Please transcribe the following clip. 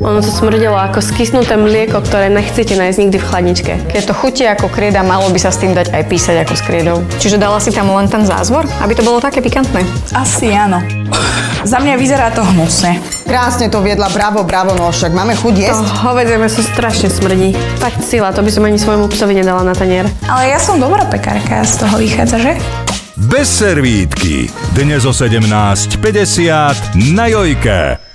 Ono to smrdelo ako skysnuté mlieko, ktoré nechcete nájsť nikdy v chladničke. Keď to chutí ako krieda, malo by sa s tým dať aj písať ako s kriedou. Čiže dala si tam len ten zázvor, aby to bolo také pikantné? Asi áno. Za mňa vyzerá to hnusne. Krásne to viedla, bravo, bravo, no však máme chuť jesť. To hovedzie meso strašne smrdí. Fakt sila, to by som ani svojmu psovi nedala na tanier. Ale ja som dobrá pekárka, z toho vychádza, že? Bez servítky. Dnes o 17.50 na Jojke.